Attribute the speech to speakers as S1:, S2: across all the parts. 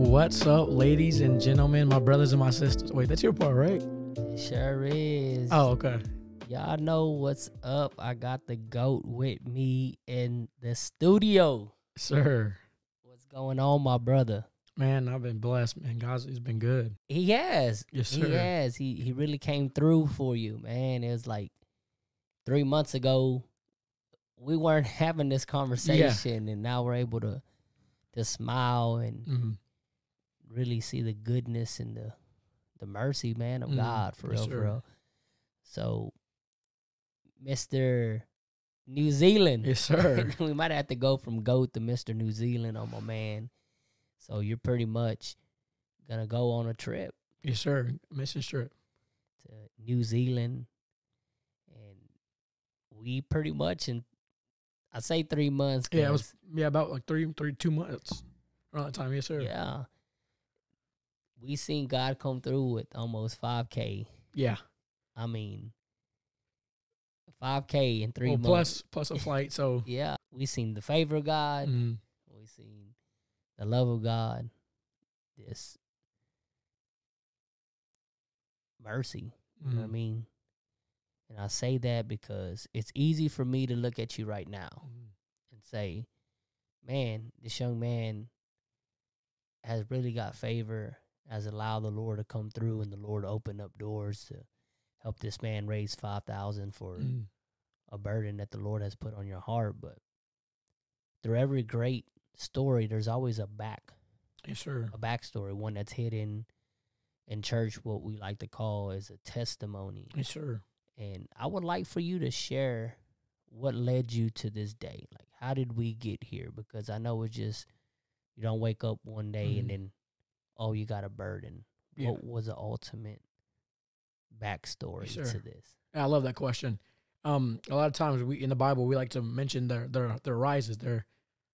S1: What's up, ladies and gentlemen, my brothers and my sisters? Wait, that's your part, right?
S2: Sure is.
S1: Oh, okay.
S2: Y'all know what's up. I got the GOAT with me in the studio.
S1: Sir.
S2: What's going on, my brother?
S1: Man, I've been blessed, man. God's has been good.
S2: He has.
S1: Yes,
S2: He has. He he really came through for you, man. It was like three months ago. We weren't having this conversation, and now we're able to to smile and
S1: Mhm.
S2: Really see the goodness and the the mercy, man, of
S1: Mm,
S2: God for
S1: yes,
S2: real, for real. So, Mister New Zealand,
S1: Yes, sir.
S2: we might have to go from goat to Mister New Zealand on my man. So you're pretty much gonna go on a trip
S1: yes, sir. Mission trip.
S2: to New Zealand, and we pretty much in I say three months.
S1: Yeah, it was yeah about like three, three, two months around that time. Yes, sir.
S2: yeah. We seen God come through with almost five k.
S1: Yeah.
S2: I mean, five k in three
S1: Well,
S2: months.
S1: plus plus a flight. So
S2: Yeah, we seen the favor of God.
S1: mhm.
S2: We seen the love of God. This mercy. You know what I
S1: Mhm.
S2: mean? And I say that because it's easy for me to look at you right now
S1: Mhm.
S2: and say, man, this young man has really got favor, has allowed the Lord to come through and the Lord open up doors to help this man raise 5000 for
S1: Mhm.
S2: a burden that the Lord has put on your heart. But through every great story, there's always a back,
S1: Yes, sir.
S2: a backstory, one that's hidden in church, what we like to call is a testimony.
S1: Yes, sir.
S2: And I would like for you to share what led you to this day. Like, how did we get here? Because I know it's just you don't wake up one day
S1: Mhm.
S2: and then, oh, you got a burden.
S1: Yeah.
S2: What was the ultimate backstory
S1: sir.
S2: to this?
S1: I love that question. Um, a lot of times we in the Bible we like to mention their their their rises. They're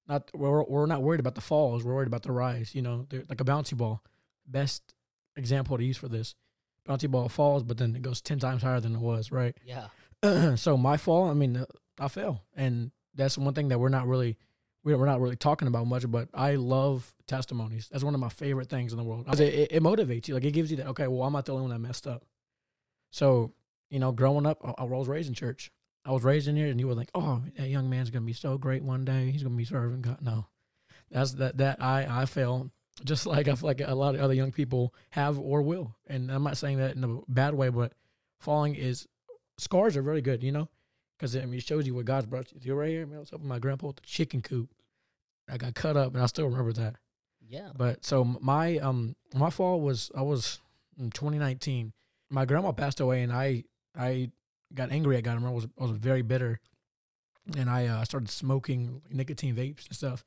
S1: not we're we're not worried about the falls. We're worried about the rise. You know, they're like a bouncy ball. Best example to use for this. Bouncy ball falls, but then it goes ten times higher than it was. Right.
S2: Yeah.
S1: so my fall. I mean, I fell, and that's one thing that we're not really we're we're not really talking about much. But I love testimonies. That's one of my favorite things in the world. It, it, it motivates you. Like it gives you that. Okay, well, I'm not the only one that messed up. So you know, growing up, I, I was raised in church. I was raised in here, and you were like, "Oh, that young man's gonna be so great one day. He's gonna be serving God." No, that's that that I I fell just like I feel like a lot of other young people have or will. And I'm not saying that in a bad way, but falling is scars are very good, you know, because I mean it shows you what God's brought you. You're right here, man. I was helping my grandpa with the chicken coop. I got cut up, and I still remember that.
S2: Yeah.
S1: But so my um my fall was I was in 2019. My grandma passed away, and I I got angry at God. I remember I was I was very bitter, and I uh, started smoking nicotine vapes and stuff.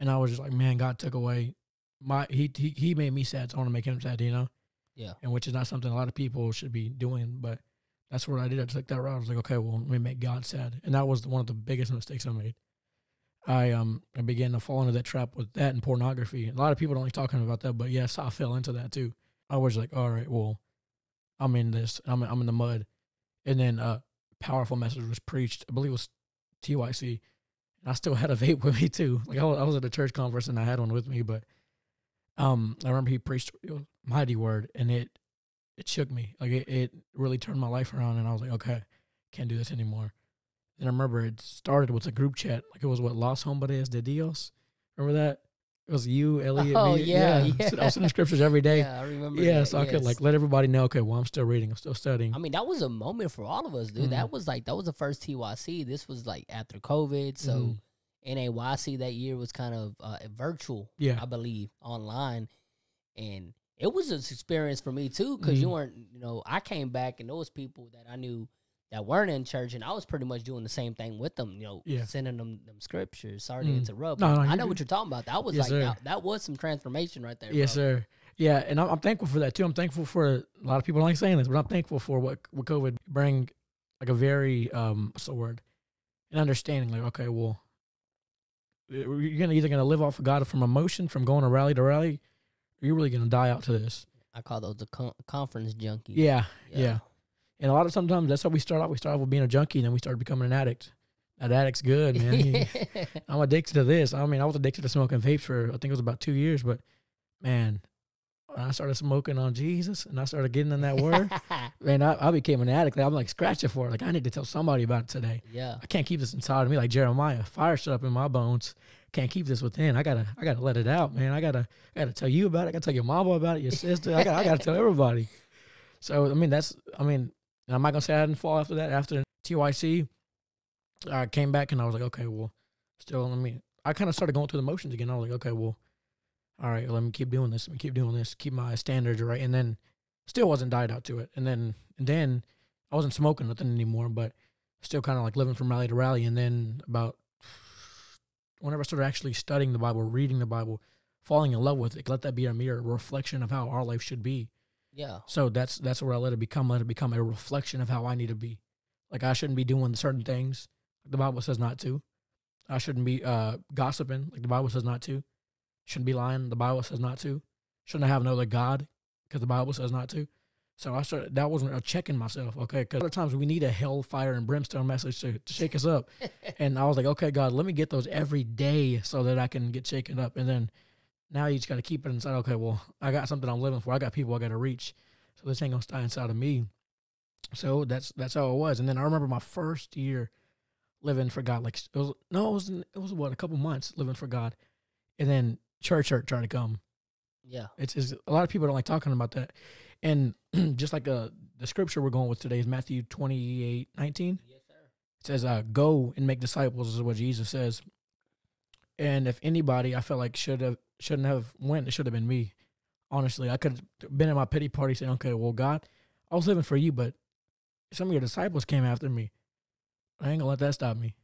S1: And I was just like, man, God took away my he he he made me sad. So I want to make him sad, you know.
S2: Yeah.
S1: And which is not something a lot of people should be doing, but that's what I did. I took that route. I was like, okay, well, let me make God sad, and that was one of the biggest mistakes I made. I um I began to fall into that trap with that and pornography. A lot of people don't like talking about that, but yes, I fell into that too. I was like, all right, well, I'm in this. I'm I'm in the mud, and then a powerful message was preached. I believe it was TYC, and I still had a vape with me too. Like I was, I was at a church conference and I had one with me, but um I remember he preached mighty word, and it it shook me. Like it, it really turned my life around, and I was like, okay, can't do this anymore. Then I remember it started with a group chat. Like it was what Los Hombres de Dios. Remember that? It was you, Elliot.
S2: Oh,
S1: me.
S2: yeah,
S1: I
S2: yeah.
S1: was sending scriptures every day.
S2: Yeah, I remember.
S1: Yeah,
S2: that,
S1: so I could like let everybody know. Okay, well, I'm still reading. I'm still studying.
S2: I mean, that was a moment for all of us, dude.
S1: Mhm.
S2: That was like that was the first TYC. This was like after COVID, so
S1: Mhm.
S2: NAYC that year was kind of uh, virtual,
S1: yeah,
S2: I believe, online, and it was an experience for me too because you
S1: Mhm.
S2: weren't, you know, I came back and those people that I knew that weren't in church, and I was pretty much doing the same thing with them, you know,
S1: Yeah.
S2: sending them them scriptures. Sorry
S1: Mm.
S2: to interrupt.
S1: No, no,
S2: I know what you're talking about. That was
S1: Yes,
S2: like that, that was some transformation right there.
S1: yes,
S2: bro.
S1: sir. Yeah, and I'm, I'm thankful for that too. I'm thankful for a lot of people like saying this, but I'm thankful for what what COVID bring, like a very um, what's the word, an understanding. Like, okay, well, you're gonna either gonna live off of God from emotion, from going to rally to rally, or you're really gonna die out to this.
S2: I call those the con- conference junkies.
S1: Yeah, yeah. And a lot of sometimes that's how we start off. We start off with being a junkie, and then we start becoming an addict. That addict's good, man. I'm addicted to this. I mean, I was addicted to smoking vapes for I think it was about two years, but man, when I started smoking on Jesus and I started getting in that word, man, I, I became an addict. I'm like scratching for it. Like I need to tell somebody about it today.
S2: yeah.
S1: I can't keep this inside of me like Jeremiah. Fire shut up in my bones. Can't keep this within. I gotta I gotta let it out, man. I gotta I gotta tell you about it. I gotta tell your mama about it, your sister. I gotta I gotta tell everybody. So I mean that's I mean I'm not gonna say I didn't fall after that. After TYC, I came back and I was like, okay, well, still let me I kind of started going through the motions again. I was like, okay, well, all right, let me keep doing this. Let me keep doing this. Keep my standards right. And then still wasn't died out to it. And then and then I wasn't smoking nothing anymore, but still kind of like living from rally to rally. And then about whenever I started actually studying the Bible, reading the Bible, falling in love with it, let that be a mirror, reflection of how our life should be.
S2: Yeah.
S1: So that's that's where I let it become. Let it become a reflection of how I need to be. Like I shouldn't be doing certain things. Like the Bible says not to. I shouldn't be uh, gossiping. Like the Bible says not to. Shouldn't be lying. The Bible says not to. Shouldn't have another God because the Bible says not to. So I started. That wasn't a checking myself. Okay, because other times we need a hellfire and brimstone message to, to shake us up. And I was like, okay, God, let me get those every day so that I can get shaken up. And then now you just got to keep it inside. Okay, well, I got something I'm living for. I got people I got to reach. So this ain't gonna stay inside of me. So that's that's how it was. And then I remember my first year living for God. Like it was no, it was it was what a couple months living for God, and then church hurt tried to come.
S2: Yeah.
S1: It's, it's a lot of people don't like talking about that. And just like uh, the scripture we're going with today is Matthew 28, 19.
S2: Yes, sir.
S1: It says, uh, "Go and make disciples," is what Jesus says. And if anybody, I felt like should have shouldn't have went, it should have been me. Honestly, I could have been in my pity party saying, "Okay, well, God, I was living for you, but some of your disciples came after me. I ain't gonna let that stop me."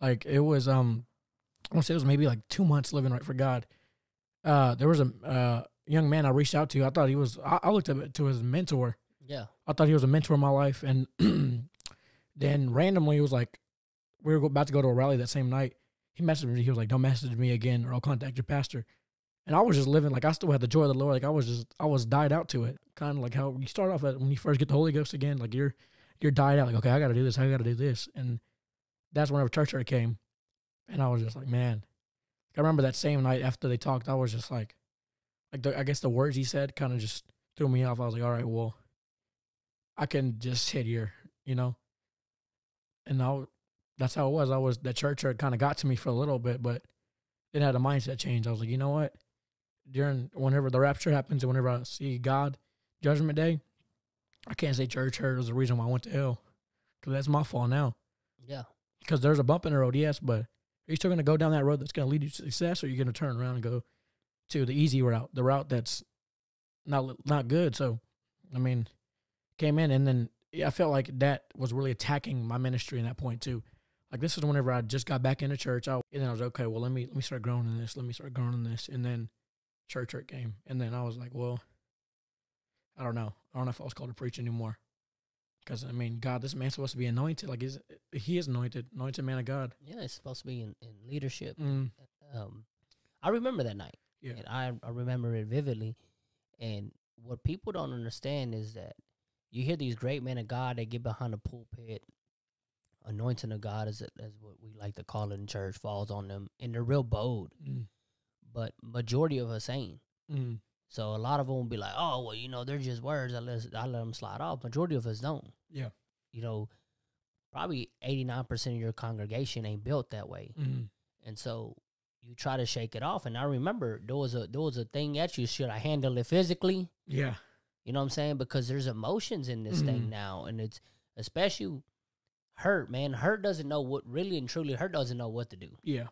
S1: Like it was, um, I want to say it was maybe like two months living right for God. Uh, there was a uh, young man I reached out to. I thought he was. I, I looked up to his mentor.
S2: Yeah.
S1: I thought he was a mentor in my life, and then randomly it was like we were about to go to a rally that same night. He messaged me. He was like, "Don't message me again, or I'll contact your pastor." And I was just living like I still had the joy of the Lord. Like I was just I was died out to it, kind of like how you start off at when you first get the Holy Ghost again. Like you're you're died out. Like okay, I got to do this. I got to do this, and that's whenever church hurt came, and I was just like, man. I remember that same night after they talked, I was just like, like the, I guess the words he said kind of just threw me off. I was like, all right, well, I can just sit here, you know. And now that's how it was. I was the church hurt kind of got to me for a little bit, but it had a mindset change. I was like, you know what? During whenever the rapture happens and whenever I see God, Judgment Day, I can't say church hurt was the reason why I went to hell, because that's my fault now.
S2: Yeah.
S1: Because there's a bump in the road, yes, but are you still going to go down that road that's going to lead you to success, or are you going to turn around and go to the easy route, the route that's not not good? So, I mean, came in and then yeah, I felt like that was really attacking my ministry in that point too. Like this is whenever I just got back into church, I, and then I was okay. Well, let me let me start growing in this. Let me start growing in this, and then church hurt came, and then I was like, well, I don't know. I don't know if I was called to preach anymore. Because I mean, God, this man's supposed to be anointed. Like, is he is anointed, anointed man of God.
S2: Yeah. It's supposed to be in, in leadership.
S1: Mm,
S2: Um, I remember that night.
S1: yeah,
S2: And I, I remember it vividly. And what people don't understand is that you hear these great men of God that get behind the pulpit, anointing of God, as, as what we like to call it in church, falls on them, and they're real bold.
S1: mm,
S2: But majority of us ain't.
S1: mm,
S2: So a lot of them will be like, oh, well, you know, they're just words. I let, I let them slide off. Majority of us don't.
S1: yeah,
S2: You know, probably 89% of your congregation ain't built that way.
S1: mm,
S2: And so you try to shake it off. And I remember there was a there was a thing at you. Should I handle it physically?
S1: yeah,
S2: You know what I'm saying? Because there's emotions in this
S1: Mhm.
S2: thing now, and it's especially hurt. Man, hurt doesn't know what really and truly hurt doesn't know what to do.
S1: yeah,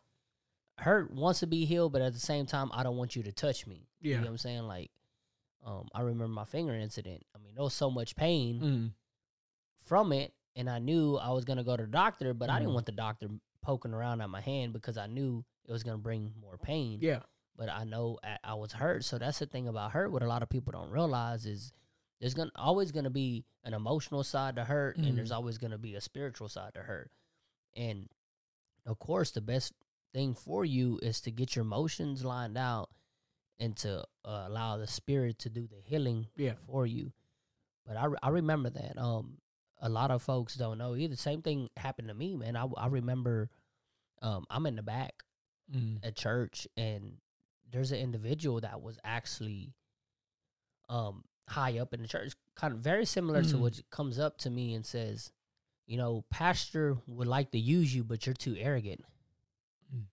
S2: Hurt wants to be healed, but at the same time, I don't want you to touch me. You
S1: yeah,
S2: know what I'm saying? Like, um, I remember my finger incident. I mean, there was so much pain
S1: mm,
S2: from it, and I knew I was gonna go to the doctor, but I didn't
S1: Mhm.
S2: want the doctor poking around at my hand because I knew it was gonna bring more pain.
S1: yeah,
S2: But I know I, I was hurt, so that's the thing about hurt. What a lot of people don't realize is there's gonna always gonna be an emotional side to hurt, and there's
S1: Mhm.
S2: always gonna be a spiritual side to hurt. And of course, the best thing for you is to get your emotions lined out and to uh, allow the spirit to do the healing
S1: yeah,
S2: for you. But I, re- I remember that. Um, a lot of folks don't know either. Same thing happened to me, man. I, I remember um, I'm in the back
S1: mm,
S2: at church and there's an individual that was actually um high up in the church, kind of very similar to
S1: Mm.
S2: what comes up to me and says, you know, pastor would like to use you, but you're too arrogant.
S1: Mm.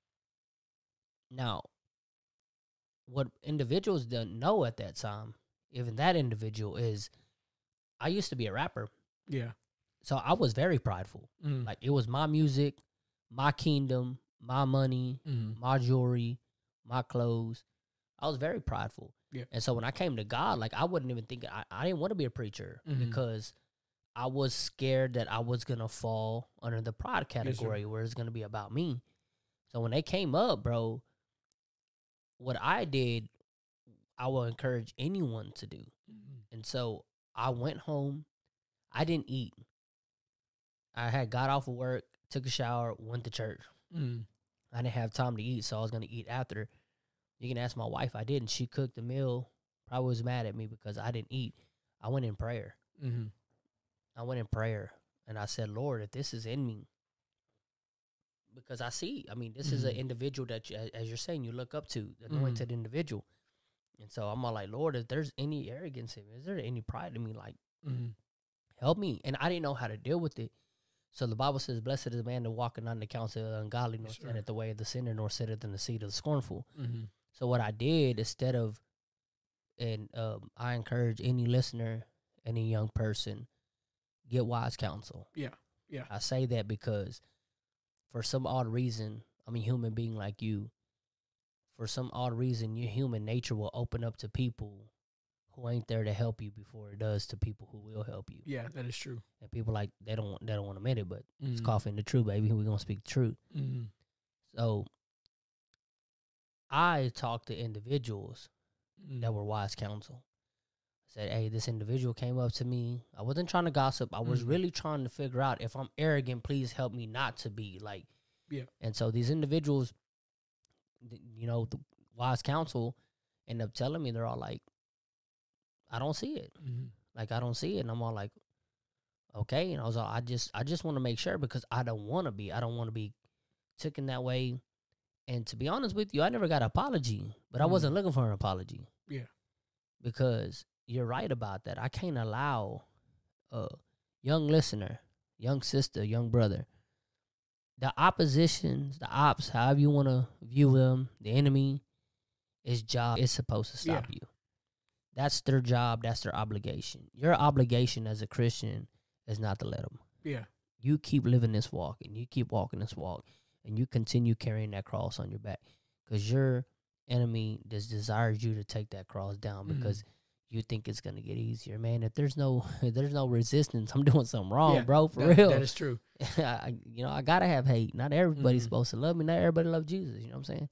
S2: Now, what individuals don't know at that time, even that individual is, I used to be a rapper,
S1: Yeah.
S2: so I was very prideful.
S1: Mm.
S2: Like it was my music, my kingdom, my money,
S1: Mm.
S2: my jewelry, my clothes. I was very prideful.
S1: Yeah.
S2: And so when I came to God, like I wouldn't even think I, I didn't want to be a preacher
S1: Mhm.
S2: because I was scared that I was gonna fall under the pride category where it's gonna be about me. So when they came up, bro, what I did, I will encourage anyone to do.
S1: Mm.
S2: And so I went home. I didn't eat. I had got off of work, took a shower, went to church.
S1: Mm.
S2: I didn't have time to eat, so I was gonna eat after. You can ask my wife. I didn't. She cooked the meal. Probably was mad at me because I didn't eat. I went in prayer.
S1: Mm.
S2: I went in prayer and I said, Lord, if this is in me, because I see, I mean, this is an individual that, you, as you're saying, you look up to,
S1: Mhm.
S2: anointed individual. And so I'm all like, Lord, if there's any arrogance in me, is there any pride in me? Like,
S1: Mm.
S2: help me. And I didn't know how to deal with it. So the Bible says, Blessed is the man that walketh not in the counsel of the ungodly, nor
S1: sir.
S2: standeth the way of the sinner, nor sitteth in the seat of the scornful.
S1: Mm.
S2: So what I did instead of, and um, I encourage any listener, any young person, get wise counsel.
S1: Yeah, yeah.
S2: I say that because, for some odd reason, I'm a human being like you. For some odd reason, your human nature will open up to people who ain't there to help you before it does to people who will help you.
S1: Yeah, that is true.
S2: And people like they don't want- they don't want to admit it, but it's
S1: Mm.
S2: Coffee and the truth, baby. We're gonna speak the truth.
S1: Mm.
S2: So I talked to individuals
S1: Mm.
S2: that were wise counsel. I said, hey, this individual came up to me. I wasn't trying to gossip. I was
S1: Mhm.
S2: really trying to figure out if I'm arrogant, please help me not to be like.
S1: Yeah.
S2: And so these individuals, th- you know, the wise counsel end up telling me they're all like, I don't see it.
S1: Mm.
S2: Like I don't see it. And I'm all like, okay. And I was all, I just I just want to make sure because I don't want to be. I don't want to be taken that way. And to be honest with you, I never got an apology, but I
S1: Mm.
S2: wasn't looking for an apology.
S1: Yeah.
S2: Because you're right about that. I can't allow a young listener, young sister, young brother, the oppositions, the ops, however you want to view them, the enemy, his job is supposed to stop
S1: Yeah.
S2: you. That's their job. That's their obligation. Your obligation as a Christian is not to let them.
S1: Yeah.
S2: You keep living this walk and you keep walking this walk and you continue carrying that cross on your back because your enemy just desires you to take that cross down
S1: Mhm.
S2: because you think it's gonna get easier, man. If there's no if there's no resistance, I'm doing something wrong,
S1: Yeah,
S2: bro. For
S1: That-
S2: real,
S1: That is true.
S2: I, you know, I gotta have hate. Not everybody's
S1: Mhm.
S2: supposed to love me. Not everybody love Jesus. You know what I'm saying?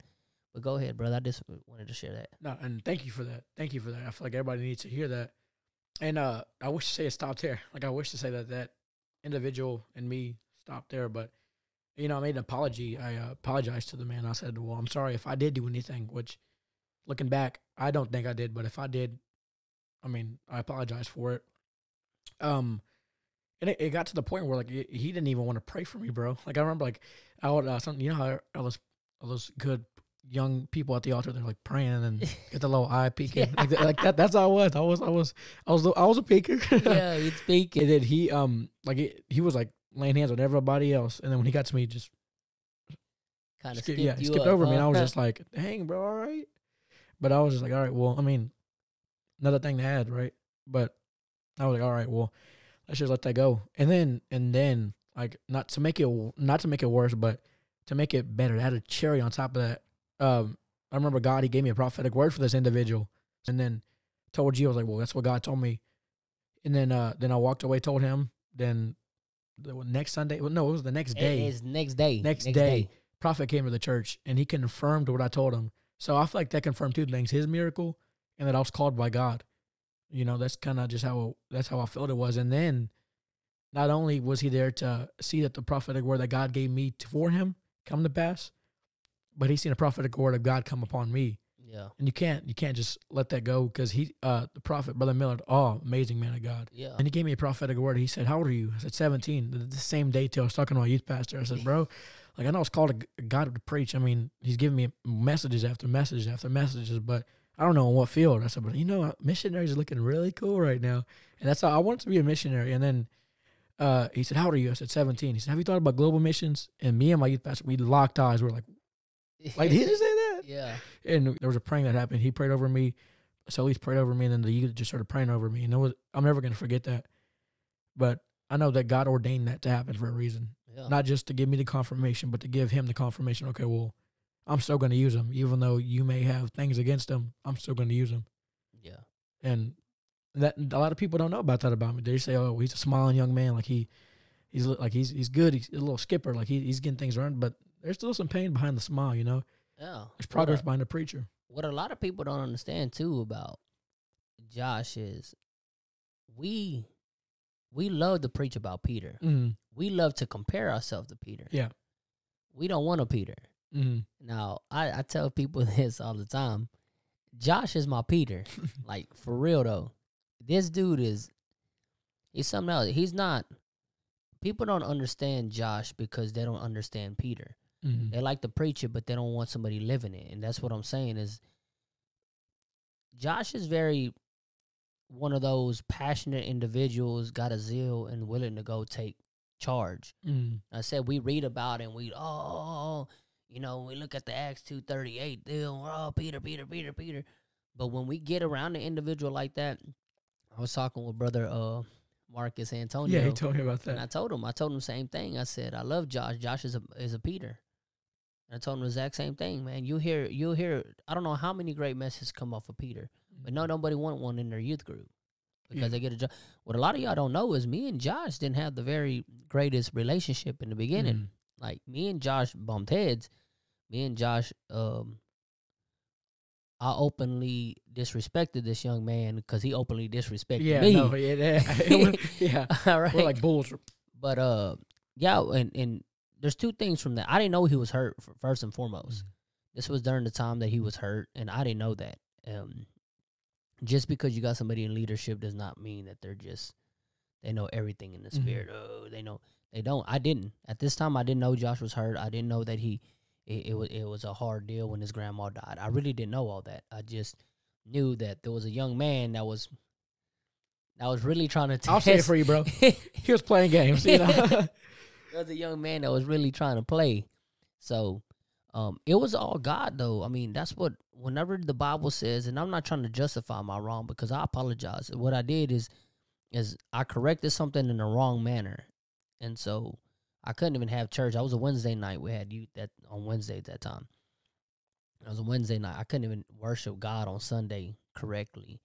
S2: But go ahead, brother. I just wanted to share that.
S1: No, and thank you for that. Thank you for that. I feel like everybody needs to hear that. And uh, I wish to say it stopped there. Like I wish to say that that individual and me stopped there, but you know, I made an apology. I uh, apologized to the man. I said, "Well, I'm sorry if I did do anything." Which, looking back, I don't think I did. But if I did, I mean, I apologize for it. Um, and it, it got to the point where like he he didn't even want to pray for me, bro. Like I remember, like I would, uh, some, you know how all those all those good young people at the altar, they're like praying and get the little eye peeking like, that, like that. That's how I was. I was. I was. I was. I was a peeker.
S2: yeah, you speaking.
S1: And then he um like it, he was like laying hands on everybody else, and then when he got to me, just
S2: Kind of
S1: skip,
S2: skipped
S1: yeah, skipped
S2: up,
S1: over me, and I was just like, "Dang, bro, all right." But I was just like, "All right, well, I mean, another thing to add, right?" But I was like, "All right, well, let's just let that go." And then and then like not to make it not to make it worse, but to make it better, to add a cherry on top of that. Um, I remember God, He gave me a prophetic word for this individual, and then told you, I was like, "Well, that's what God told me." And then uh then I walked away, told him. Then the next Sunday, well, no, it was the next day
S2: is next day.
S1: next, day, prophet came to the church and he confirmed what I told him. So I feel like that confirmed two things: his miracle and that I was called by God. You know, that's kind of just how that's how I felt it was. And then, not only was he there to see that the prophetic word that God gave me for him come to pass, but he seen a prophetic word of God come upon me.
S2: Yeah.
S1: And you can't you can't just let that go because he uh the prophet brother Millard, oh amazing man of God.
S2: Yeah.
S1: And he gave me a prophetic word. He said, How old are you? I said, 17. The, the same day till I was talking to my youth pastor. I said, Bro, like I know it's called a God to preach. I mean, he's giving me messages after messages after messages, but I don't know in what field. I said, but you know, missionaries are looking really cool right now, and that's how I wanted to be a missionary. And then uh, he said, "How old are you?" I said, "17." He said, "Have you thought about global missions?" And me and my youth pastor, we locked eyes. We are like, "Like, did you say that?"
S2: yeah.
S1: And there was a praying that happened. He prayed over me. So he's prayed over me, and then the youth just started praying over me. And was, I'm never gonna forget that. But I know that God ordained that to happen for a reason
S2: Yeah.
S1: not just to give me the confirmation, but to give him the confirmation. Okay, well, I'm still going to use him, even though you may have things against him. I'm still going to use him,
S2: yeah.
S1: and that a lot of people don't know about that about me. They say, "Oh, he's a smiling young man, like he, he's like he's he's good. He's a little skipper, like he, he's getting things right." But there's still some pain behind the smile, you know.
S2: Yeah.
S1: There's progress
S2: a-
S1: behind the preacher.
S2: what a lot of people don't understand too about Josh is we we love to preach about Peter.
S1: Mm-hmm.
S2: We love to compare ourselves to Peter.
S1: Yeah.
S2: We don't want a Peter.
S1: Mm-hmm.
S2: Now, I, I tell people this all the time. Josh is my Peter. like for real though. This dude is he's something else. He's not people don't understand Josh because they don't understand Peter.
S1: Mm-hmm.
S2: They like to preach it, but they don't want somebody living it. And that's what I'm saying is Josh is very one of those passionate individuals, got a zeal and willing to go take charge.
S1: Mm-hmm.
S2: I said we read about it and we oh you know, we look at the Acts two thirty eight deal, oh Peter, Peter, Peter, Peter. But when we get around an individual like that, I was talking with brother uh Marcus Antonio.
S1: Yeah, he told me about that.
S2: And I told him, I told him the same thing. I said, I love Josh. Josh is a is a Peter. And I told him the exact same thing, man. You hear you'll hear I don't know how many great messages come off of Peter. But no nobody want one in their youth group. Because
S1: Yeah.
S2: they get a job. What a lot of y'all don't know is me and Josh didn't have the very greatest relationship in the beginning.
S1: Mhm.
S2: Like me and Josh bumped heads. Me and Josh um I openly disrespected this young man because he openly disrespected
S1: Yeah,
S2: me.
S1: no, yeah, yeah, yeah.
S2: All right.
S1: We're like bulls.
S2: But uh, yeah, and and there's two things from that. I didn't know he was hurt first and foremost. This was during the time that he was hurt, and I didn't know that. Um, just because you got somebody in leadership does not mean that they're just they know everything in the
S1: Mhm.
S2: spirit. Oh, they know they don't. I didn't at this time. I didn't know Josh was hurt. I didn't know that he it, it was it was a hard deal when his grandma died. I really didn't know all that. I just knew that there was a young man that was that was really trying to. Test.
S1: I'll say it for you, bro. He was playing games. You know.
S2: was a young man that was really trying to play. So um it was all God though. I mean, that's what whenever the Bible says, and I'm not trying to justify my wrong because I apologize. What I did is is I corrected something in the wrong manner. And so I couldn't even have church. I was a Wednesday night. We had youth that on Wednesday at that time. It was a Wednesday night. I couldn't even worship God on Sunday correctly.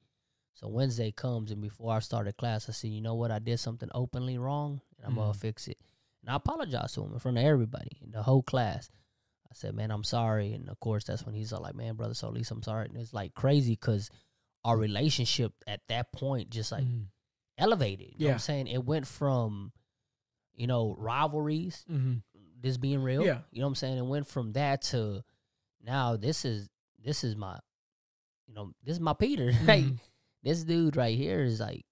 S2: So Wednesday comes, and before I started class, I said, "You know what? I did something openly wrong, and I'm gonna
S1: Mhm.
S2: fix it." And I apologized to him in front of everybody, the whole class. I said, "Man, I'm sorry." And of course, that's when he's all like, "Man, brother Solis, I'm sorry." And it's like crazy because our relationship at that point just like
S1: Mhm.
S2: elevated. You know what
S1: Yeah.
S2: I'm saying? It went from, you know, rivalries,
S1: Mhm.
S2: this being real.
S1: Yeah.
S2: You know what I'm saying? It went from that to now this is this is my you know, this is my Peter. like
S1: Mhm.
S2: this dude right here is like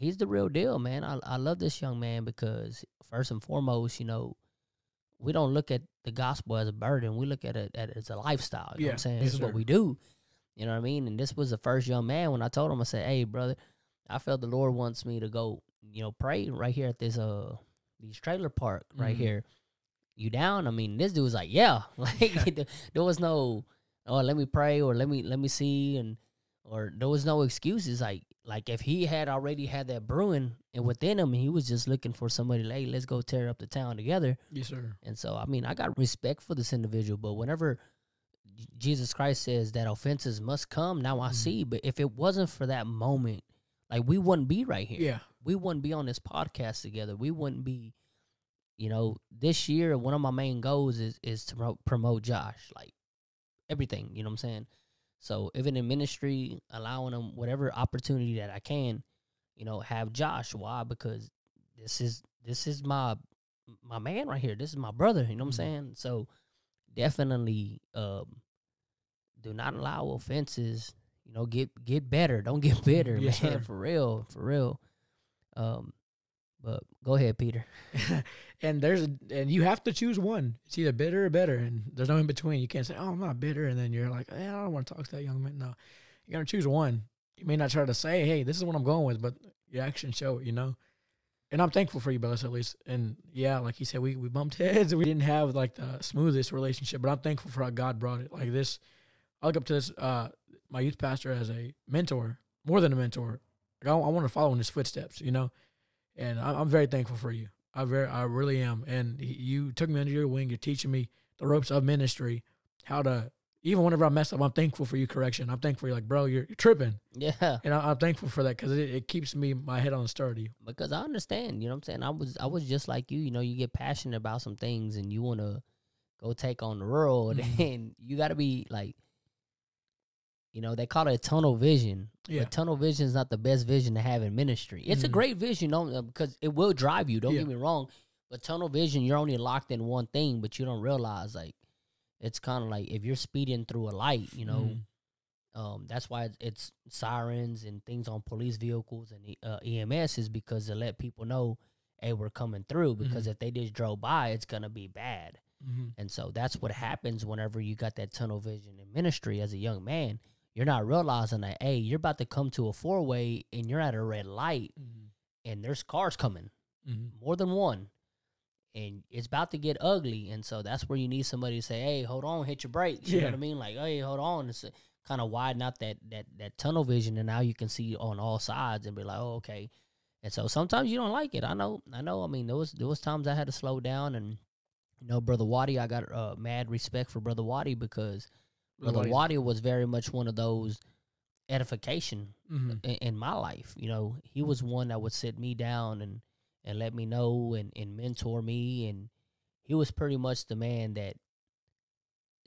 S2: he's the real deal, man. I I love this young man because first and foremost, you know, we don't look at the gospel as a burden. We look at it at, as a lifestyle. You know what
S1: Yeah.
S2: I'm saying?
S1: Yes,
S2: this is
S1: sir.
S2: what we do. You know what I mean? And this was the first young man when I told him, I said, Hey brother, I felt the Lord wants me to go, you know, pray right here at this uh these trailer park right
S1: Mhm.
S2: here. You down? I mean, this dude was like, Yeah. Like there- there was no oh let me pray or let me let me see and or there was no excuses like like if he had already had that brewing and within him he was just looking for somebody like hey, let's go tear up the town together
S1: Yes, sir.
S2: and so i mean i got respect for this individual but whenever jesus christ says that offenses must come now i
S1: Mhm.
S2: see but if it wasn't for that moment like we wouldn't be right here
S1: Yeah.
S2: we wouldn't be on this podcast together. We wouldn't be, you know, this year one of my main goals is is to promote Josh, like everything. You know what I'm saying? So even in ministry, allowing him whatever opportunity that I can, you know, have Josh. Why? Because this is this is my my man right here. This is my brother. You know what
S1: Mhm.
S2: I'm saying? So definitely, um, do not allow offenses. You know, get get better. Don't get bitter,
S1: Yes,
S2: man.
S1: sir.
S2: For real, for real. Um, But go ahead, Peter.
S1: and there's and you have to choose one. It's either bitter or better, and there's no in between. You can't say, "Oh, I'm not bitter," and then you're like, eh, "I don't want to talk to that young man." No, you gotta choose one. You may not try to say, "Hey, this is what I'm going with," but your actions show it. You know. And I'm thankful for you, Bellis, at least. And yeah, like he said, we we bumped heads. We didn't have like the smoothest relationship, but I'm thankful for how God brought it. Like this, I look up to this uh my youth pastor as a mentor, more than a mentor. Like I, I want to follow in his footsteps, you know and I'm very thankful for you. I very, I really am. And you took me under your wing. You're teaching me the ropes of ministry, how to. Even whenever I mess up, I'm thankful for you correction. I'm thankful you're like, bro, you're, you're tripping.
S2: Yeah,
S1: and I, am thankful for that because it, it keeps me my head on sturdy.
S2: Because I understand, you know what I'm saying. I was I was just like you. You know, you get passionate about some things and you want to go take on the world, mm-hmm. and you got to be like you know, they call it a tunnel vision. Yeah. But tunnel vision is not the best vision to have in ministry. It's mm-hmm. a great vision because it will drive you. Don't yeah. get me wrong. But tunnel vision, you're only locked in one thing, but you don't realize like it's kind of like if you're speeding through a light, you know. Mm-hmm. Um, that's why it's, it's, sirens and things on police vehicles and uh, EMS is because to let people know, hey, we're coming through. Because mm-hmm. if they just drove by, it's gonna be bad. Mm-hmm. And so that's what happens whenever you got that tunnel vision in ministry as a young man you're not realizing that hey you're about to come to a four way and you're at a red light mm-hmm. and there's cars coming mm-hmm. more than one and it's about to get ugly. And so that's where you need somebody to say hey hold on hit your brakes. You yeah. know what i mean? Like hey hold on. It's kind of widen out that that that tunnel vision and now you can see on all sides and be like oh okay. And so sometimes you don't like it. I know i know. I mean there was there was times i had to slow down and you know brother waddy i got uh, mad respect for brother waddy because Brother Waddy was very much one of those edification mm-hmm. in, in, my life. You know, he was one that would sit me down and and let me know and, and mentor me, and he was pretty much the man that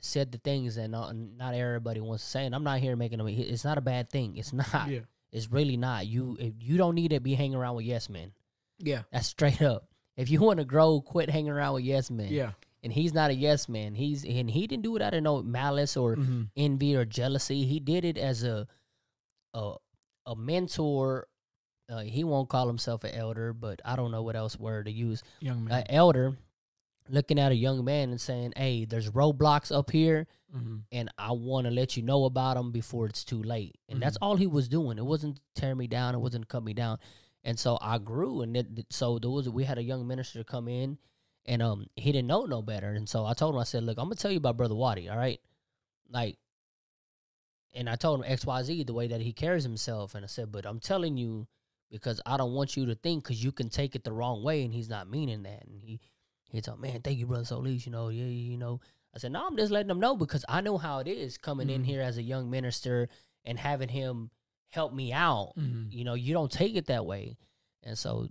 S2: said the things that not, not everybody wants to say. And I'm not here making them. It's not a bad thing. It's not. Yeah. It's really not. You you don't need to be hanging around with yes men.
S1: Yeah,
S2: that's straight up. If you want to grow, quit hanging around with yes men.
S1: Yeah,
S2: and he's not a yes man. He's and he didn't do it out of no malice or mm-hmm. envy or jealousy. He did it as a a a mentor. Uh, he won't call himself an elder, but I don't know what else word to use.
S1: Young man,
S2: an elder, looking at a young man and saying, "Hey, there's roadblocks up here, mm-hmm. and I want to let you know about them before it's too late." And mm-hmm. that's all he was doing. It wasn't tear me down. It wasn't cut me down. And so I grew, and it, so there was we had a young minister come in and um he didn't know no better. And so I told him, I said, look, I'm gonna tell you about Brother Waddy, all right? Like and I told him XYZ the way that he carries himself. And I said, but I'm telling you because I don't want you to think because you can take it the wrong way and he's not meaning that. And he he told, Man, thank you, Brother Solis, you know, yeah, you know. I said, No, I'm just letting him know because I know how it is coming mm-hmm. in here as a young minister and having him help me out. Mm-hmm. You know, you don't take it that way. And so,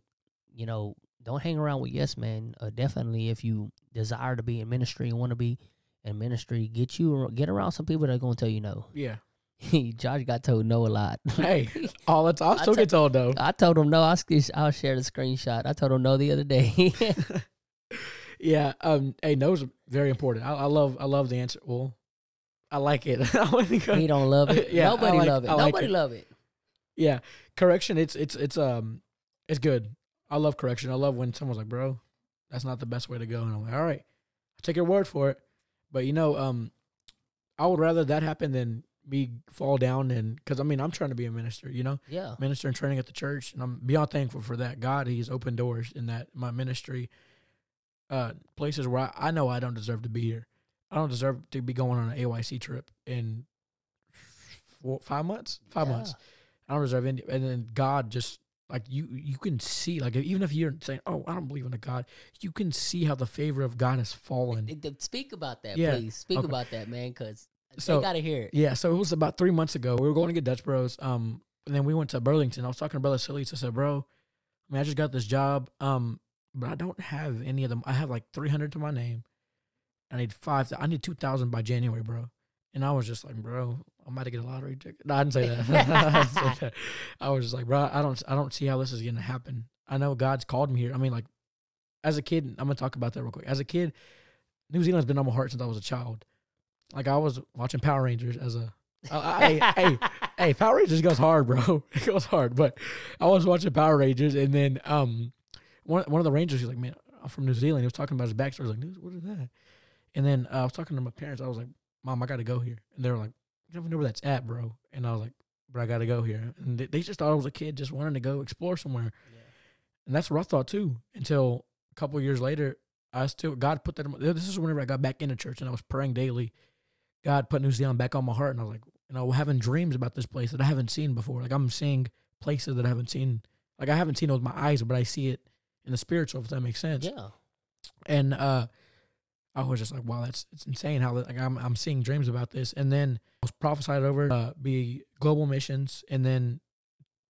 S2: you know, don't hang around with yes men. Uh, definitely, if you desire to be in ministry and want to be in ministry, get you get around some people that are going to tell you no.
S1: Yeah.
S2: Josh got told no a lot.
S1: hey, all the time. I still I get told no.
S2: I told him no. I'll, I'll share the screenshot. I told him no the other day.
S1: yeah. Um. Hey, no's very important. I, I, love. I love the answer. Well, I like it.
S2: he don't love it. Yeah. Nobody like, love it. Like Nobody it. love it.
S1: Yeah. Correction. It's it's it's um it's good. I love correction. I love when someone's like, "Bro, that's not the best way to go," and I'm like, "All right, I'll take your word for it." But you know, um, I would rather that happen than me fall down and because I mean I'm trying to be a minister, you know,
S2: yeah,
S1: minister and training at the church, and I'm beyond thankful for that. God, He's opened doors in that my ministry, uh, places where I, I know I don't deserve to be here. I don't deserve to be going on an AYC trip in four, five months. Five yeah. months. I don't deserve any. And then God just like you, you can see, like even if you're saying, "Oh, I don't believe in a God," you can see how the favor of God has fallen.
S2: Speak about that, yeah. please. Speak okay. about that, man, because
S1: so,
S2: they gotta hear it.
S1: Yeah, so it was about three months ago. We were going to get Dutch Bros. Um, and then we went to Burlington. I was talking to Brother Solis. I said, "Bro, I mean, I just got this job. Um, but I don't have any of them. I have like three hundred to my name. I need five. I need two thousand by January, bro." And I was just like, "Bro, I'm about to get a lottery ticket. No, I didn't say that. I, was just like, bro, I don't, I don't see how this is gonna happen. I know God's called me here. I mean, like, as a kid, I'm gonna talk about that real quick. As a kid, New Zealand's been on my heart since I was a child. Like, I was watching Power Rangers as a, hey, hey, hey, Power Rangers goes hard, bro. It goes hard. But I was watching Power Rangers, and then um, one one of the rangers, he's like, man, I'm from New Zealand. He was talking about his backstory. I was like, "Dude, what is that? And then uh, I was talking to my parents. I was like, Mom, I got to go here. And they were like, You even know where that's at, bro. And I was like, But I got to go here. And they, they just thought I was a kid just wanting to go explore somewhere. And that's what I thought too. Until a couple years later, I still God put that. In my, this is whenever I got back into church and I was praying daily. God put New Zealand back on my heart, and I was like, you know, having dreams about this place that I haven't seen before. Like I'm seeing places that I haven't seen. Like I haven't seen it with my eyes, but I see it in the spiritual. If that makes sense.
S2: Yeah.
S1: And uh, I was just like, wow, that's it's insane how like I'm I'm seeing dreams about this. And then I was prophesied over uh, be global missions, and then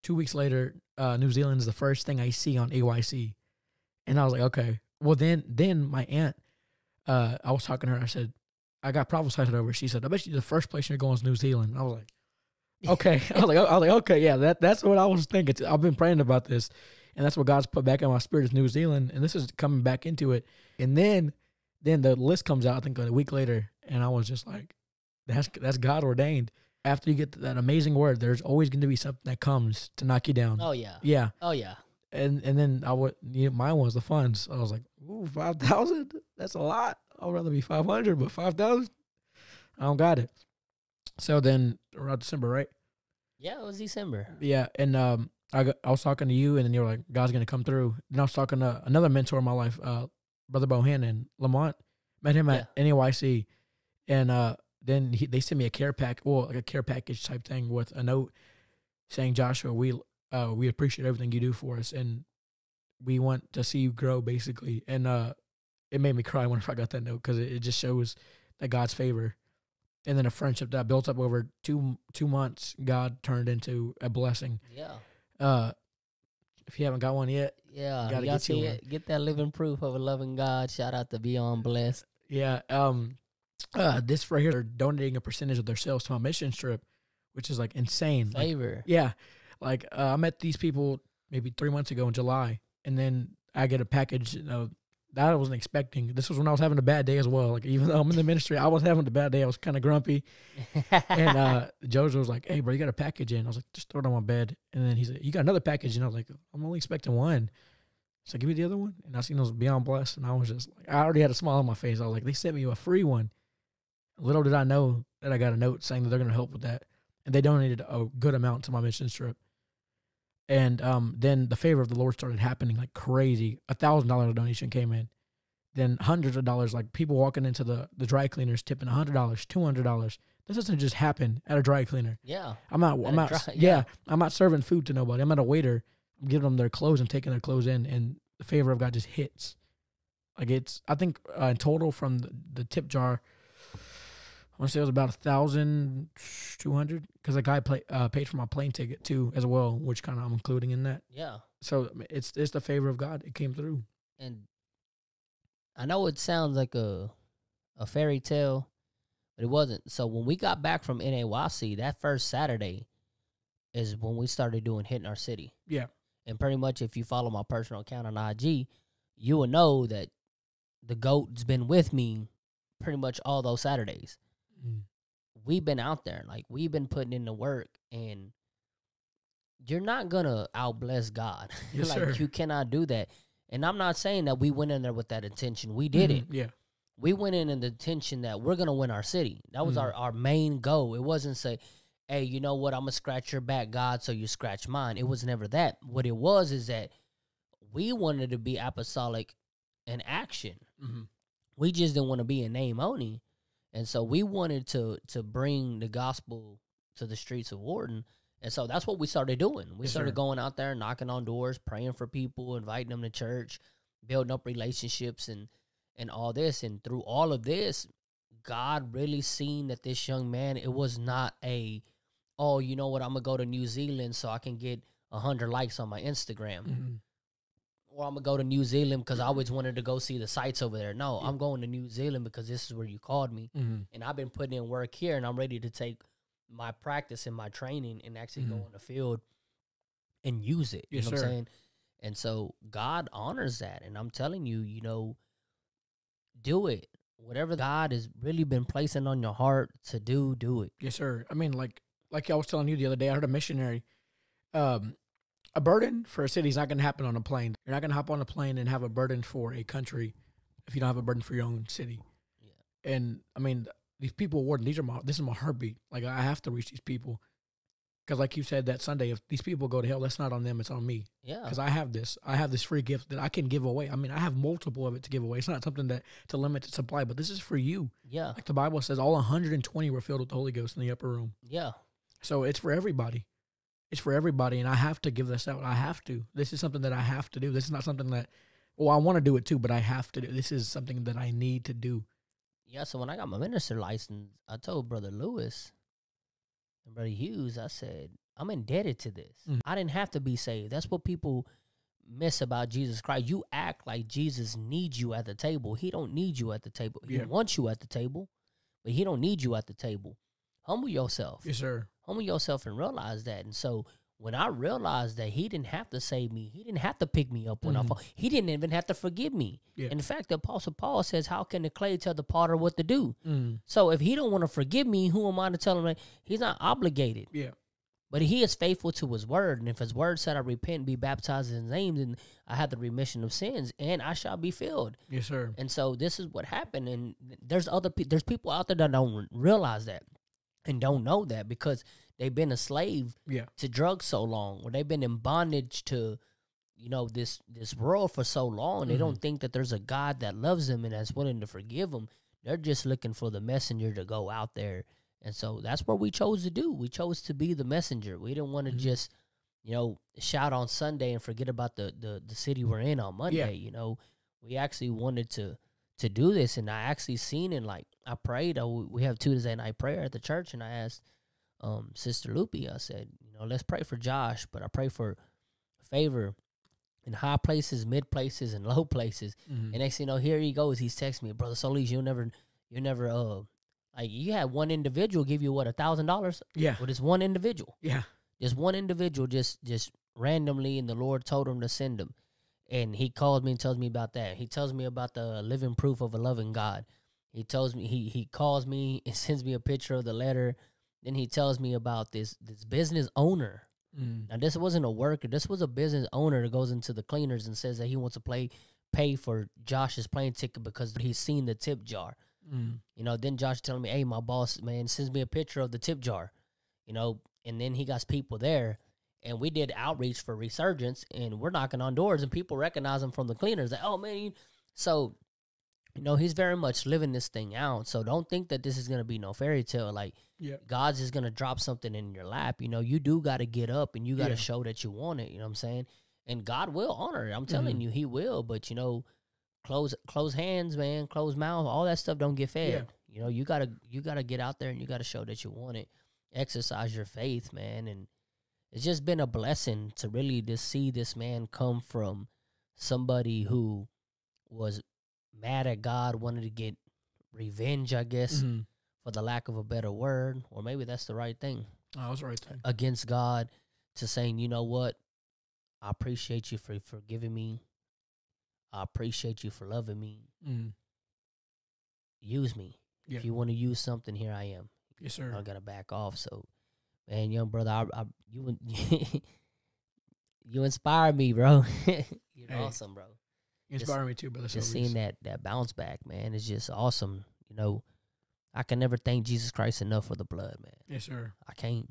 S1: two weeks later, uh, New Zealand is the first thing I see on AYC, and I was like, okay. Well, then then my aunt, uh, I was talking to her. I said, I got prophesied over. She said, I bet you the first place you're going is New Zealand. I was like, okay. I was like, I was like, okay, yeah, that that's what I was thinking. I've been praying about this, and that's what God's put back in my spirit is New Zealand, and this is coming back into it. And then then the list comes out. I think a week later, and I was just like, that's that's God ordained. After you get that amazing word, there's always going to be something that comes to knock you down.
S2: Oh yeah.
S1: Yeah,
S2: Oh yeah.
S1: and and then I would you know, mine was the funds. I was like, ooh, five thousand. That's a lot. I'd rather be five hundred, but five thousand, I don't got it. So then around December, right?
S2: Yeah, it was December.
S1: Yeah, and um, I got, I was talking to you, and then you were like, God's gonna come through. Then I was talking to another mentor in my life, uh, Brother Bohannon Lamont. Met him at NAYC, and uh, then he, they sent me a care pack, well, like a care package type thing with a note saying, Joshua, we uh, we appreciate everything you do for us, and we want to see you grow, basically. And uh, it made me cry whenever I got that note because it, it just shows that God's favor. And then a friendship that built up over two two months, God turned into a blessing.
S2: Yeah.
S1: Uh, if you haven't got one yet,
S2: Yeah.
S1: Gotta
S2: Y'all
S1: get you one.
S2: Get that living proof of a loving God. Shout out to Beyond Blessed.
S1: yeah. Um, uh, this right here, they're donating a percentage of their sales to my mission trip, which is like insane. Like, yeah, like uh, I met these people maybe three months ago in July, and then I get a package. You know, that I wasn't expecting. This was when I was having a bad day as well. Like even though I'm in the ministry, I was having a bad day. I was kind of grumpy, and uh, Jojo was like, "Hey, bro, you got a package in?" I was like, "Just throw it on my bed." And then he's like, "You got another package?" And I was like, "I'm only expecting one." So give me the other one, and I seen those Beyond Blessed, and I was just like, I already had a smile on my face. I was like, they sent me a free one. Little did I know that I got a note saying that they're going to help with that, and they donated a good amount to my mission trip. And um, then the favor of the Lord started happening like crazy. A thousand dollar donation came in, then hundreds of dollars. Like people walking into the the dry cleaners tipping a hundred dollars, two hundred dollars. This doesn't just happen at a dry cleaner.
S2: yeah.
S1: I'm not.
S2: At
S1: I'm not.
S2: dry-
S1: yeah.
S2: yeah.
S1: I'm not serving food to nobody. I'm not a waiter. I'm giving them their clothes and taking their clothes in, and the favor of God just hits. Like it's. I think uh, in total from the, the tip jar, want to say it was about a thousand two hundred because the guy play, uh, paid for my plane ticket too as well, which kind of I'm including in that.
S2: Yeah.
S1: So it's it's the favor of God. It came through.
S2: and I know it sounds like a a fairy tale, but it wasn't. So when we got back from NAYC, that first Saturday is when we started doing hitting our city.
S1: Yeah.
S2: And pretty much, if you follow my personal account on IG, you will know that the goat's been with me pretty much all those Saturdays. We've been out there, like we've been putting in the work, and you're not gonna outbless God.
S1: Yes,
S2: like
S1: sir.
S2: you cannot do that. And I'm not saying that we went in there with that intention. We did it.
S1: Mhm. Yeah.
S2: We went in in the intention that we're gonna win our city. That was
S1: Mhm.
S2: our, our main goal. It wasn't say, hey, you know what, I'm gonna scratch your back, God, so you scratch mine. It was never that. What it was is that we wanted to be apostolic in action.
S1: Mm-hmm.
S2: We just didn't want to be a name only. And so we wanted to to bring the gospel to the streets of Warden. And so that's what we started doing. We
S1: Yes,
S2: started
S1: sir.
S2: going out there, knocking on doors, praying for people, inviting them to church, building up relationships and and all this. And through all of this, God really seen that this young man, it was not a, oh, you know what, I'm gonna go to New Zealand so I can get a hundred likes on my Instagram
S1: Mm-hmm.
S2: Or I'm gonna go to New Zealand because I always wanted to go see the sights over there. No, I'm going to New Zealand because this is where you called me,
S1: Mm-hmm.
S2: and I've been putting in work here, and I'm ready to take my practice and my training and actually go
S1: Mhm.
S2: in the field and use it. You
S1: Yes,
S2: know what
S1: sir.
S2: I'm saying? And so God honors that, and I'm telling you, you know, do it. Whatever God has really been placing on your heart to do, do it.
S1: Yes, sir. I mean, like like I was telling you the other day, I heard a missionary. Um, a burden for a city is not going to happen on a plane. You're not going to hop on a plane and have a burden for a country if you don't have a burden for your own city.
S2: Yeah.
S1: And I mean, these people, Warden, these are my this is my heartbeat. Like I have to reach these people because, like you said that Sunday, if these people go to hell, that's not on them; it's on me.
S2: Yeah.
S1: Because I have this, I have this free gift that I can give away. I mean, I have multiple of it to give away. It's not something that to limit the supply, but this is for you.
S2: Yeah.
S1: Like the Bible says, all 120 were filled with the Holy Ghost in the upper room.
S2: Yeah.
S1: So it's for everybody. It's for everybody, and I have to give this out. I have to. This is something that I have to do. This is not something that, well, I want to do it too, but I have to do. This is something that I need to do.
S2: Yeah, so when I got my minister license, I told Brother Lewis and Brother Hughes, I said, I'm indebted to this.
S1: Mhm.
S2: I didn't have to be saved. That's what people miss about Jesus Christ. You act like Jesus needs you at the table. He don't need you at the table. He
S1: Yeah.
S2: wants you at the table, but he don't need you at the table. Humble yourself.
S1: Yes, sir.
S2: Humble yourself and realize that. And so when I realized that he didn't have to save me, he didn't have to pick me up when I
S1: Mhm.
S2: fall. He didn't even have to forgive me.
S1: Yeah.
S2: In fact, the Apostle Paul says, "How can the clay tell the potter what to do?"
S1: Mm.
S2: So if he don't want to forgive me, who am I to tell him that he's not obligated?
S1: Yeah.
S2: But he is faithful to his word, and if his word said, "I repent and be baptized in his name," then I have the remission of sins, and I shall be filled.
S1: Yes, sir.
S2: And so this is what happened. And there's other pe- there's people out there that don't realize that and don't know that because they've been a slave
S1: Yeah.
S2: to drugs so long, or they've been in bondage to, you know, this this world for so long. They don't think that there's a God that loves them and that's willing to forgive them. They're just looking for the messenger to go out there, and so that's what we chose to do. We chose to be the messenger. We didn't want to
S1: Mhm.
S2: just, you know, shout on Sunday and forget about the the the city we're in on Monday. You know, we actually wanted to to do this, and I actually seen it. Like I prayed. Uh, we- have Tuesday night prayer at the church, and I asked um, Sister Loopy. I said, you know, let's pray for Josh, but I pray for favor in high places, mid places, and low places.
S1: Mhm.
S2: And next thing you know, here he goes. He's texting me, brother Solis, you'll never, you'll never, uh, like you had one individual give you what a thousand dollars.
S1: Yeah.
S2: Well, just one individual,
S1: Yeah.
S2: just one individual, just just randomly, and the Lord told him to send him. And he calls me and tells me about that. He tells me about the living proof of a loving God. He tells me he he calls me and sends me a picture of the letter. Then he tells me about this this business owner
S1: Mm.
S2: now this wasn't a worker. This was a business owner that goes into the cleaners and says that he wants to play pay for Josh's plane ticket because he's seen the tip jar.
S1: Mm.
S2: You know, then Josh telling me, "Hey, my boss man sends me a picture of the tip jar." You know, and then he got people there, and we did outreach for Resurgence, and we're knocking on doors, and people recognize him from the cleaners. Like, oh man, so you know he's very much living this thing out. So don't think that this is gonna be no fairy tale. Like
S1: Yeah.
S2: God's just gonna drop something in your lap. You know, you do got to get up and you got to
S1: Yeah.
S2: show that you want it. You know what I'm saying? And God will honor it. I'm telling
S1: Mhm.
S2: you, He will. But you know, close close hands, man, close mouth, all that stuff don't get fed. You know, you gotta you gotta get out there and you gotta show that you want it. Exercise your faith, man. And it's just been a blessing to really just see this man come from somebody who was mad at God, wanted to get revenge, I guess
S1: Mhm.
S2: for the lack of a better word, or maybe that's the right thing,
S1: Oh, that's right there.
S2: against God to saying, you know what, I appreciate you for forgiving me. I appreciate you for loving me.
S1: Mm.
S2: Use me.
S1: Yeah.
S2: If you want to use something, here I am.
S1: Yes,
S2: I'm
S1: sir.
S2: not gonna back off. So, man, young brother, I, I you you inspire me, bro. You're
S1: Hey.
S2: awesome, bro.
S1: You inspire me too, brother.
S2: just seeing that that bounce back, man, is just awesome. You know, I can never thank Jesus Christ enough for the blood, man.
S1: Yes, sir.
S2: I can't.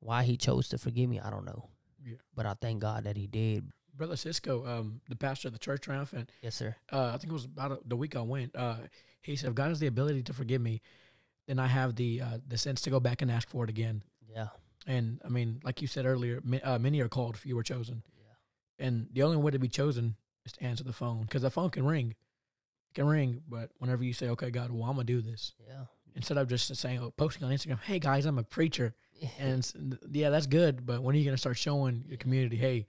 S2: Why he chose to forgive me, I don't know.
S1: Yeah.
S2: But I thank God that he did.
S1: Brother Cisco, um, the pastor of the church triumphant,
S2: Yes, sir.
S1: uh, I think it was about a, the week I went. Uh, he said, "If God has the ability to forgive me, then I have the uh, the sense to go back and ask for it again."
S2: Yeah.
S1: And I mean, like you said earlier, ma- uh, many are called, few are chosen.
S2: Yeah.
S1: And the only way to be chosen is to answer the phone because the phone can ring, it can ring. But whenever you say, "Okay, God, well, I'm gonna do this,"
S2: Yeah.
S1: instead of just saying, oh, posting on Instagram, "Hey guys, I'm a preacher," and yeah, that's good. But when are you gonna start showing your community, "Hey,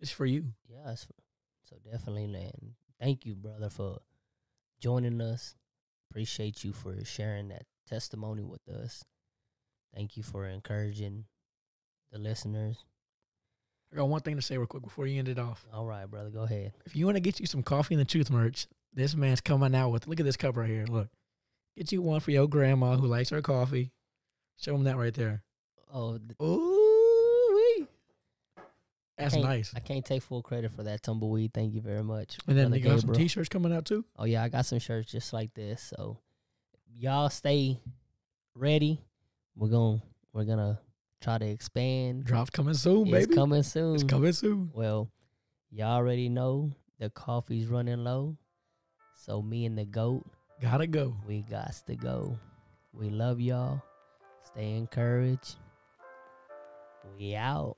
S1: it's for you"?
S2: yeah, it's, so definitely, man. Thank you, brother, for joining us. Appreciate you for sharing that testimony with us. Thank you for encouraging the listeners.
S1: I got one thing to say real quick before you end it off.
S2: All right, brother, go ahead.
S1: If you want to get you some coffee and the truth merch, this man's coming out with. Look at this cup right here. Look, get you one for your grandma who likes her coffee. Show him that right there.
S2: Oh, th-
S1: Ooh, That's
S2: can't-
S1: nice.
S2: I can't take full credit for that tumbleweed. Thank you very much.
S1: And then
S2: Brother
S1: they got some t-shirts coming out too.
S2: Oh yeah, I got some shirts just like this. So y'all stay ready. We're going we're gonna try to expand.
S1: Drop coming soon,
S2: it's
S1: baby.
S2: coming soon.
S1: It's coming soon.
S2: Well, y'all already know the coffee's running low. So me and the goat,
S1: Gotta go.
S2: we got to go. We love y'all. Stay encouraged. We out.